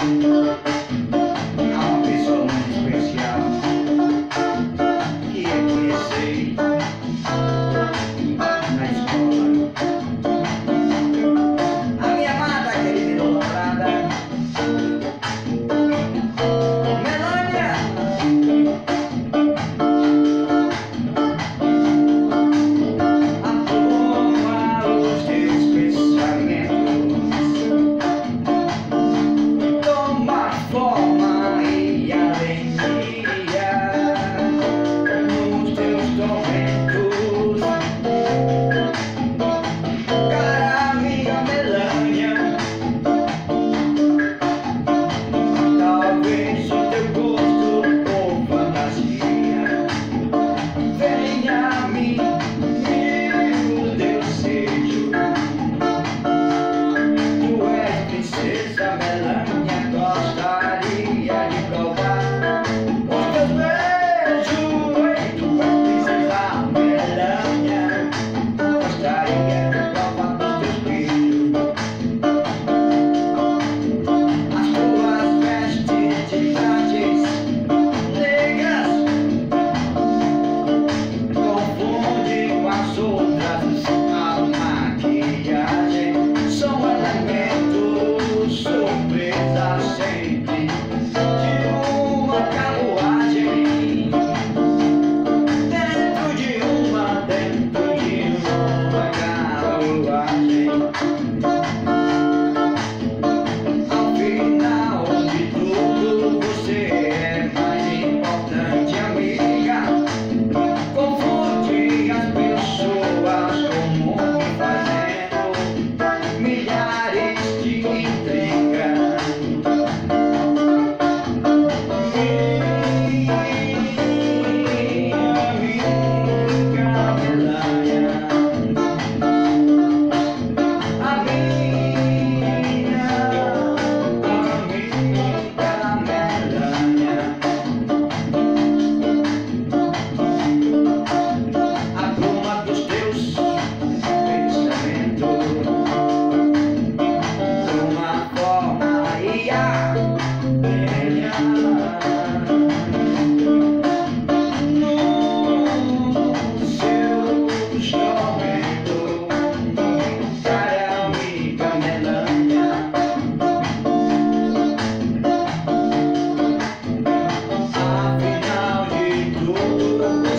Música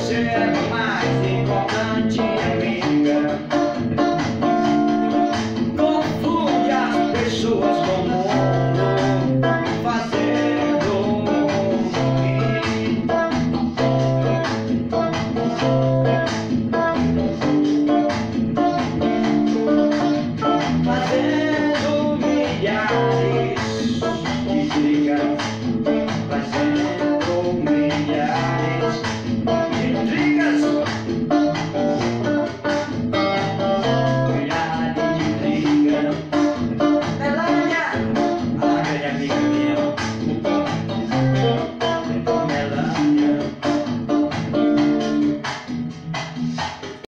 share my.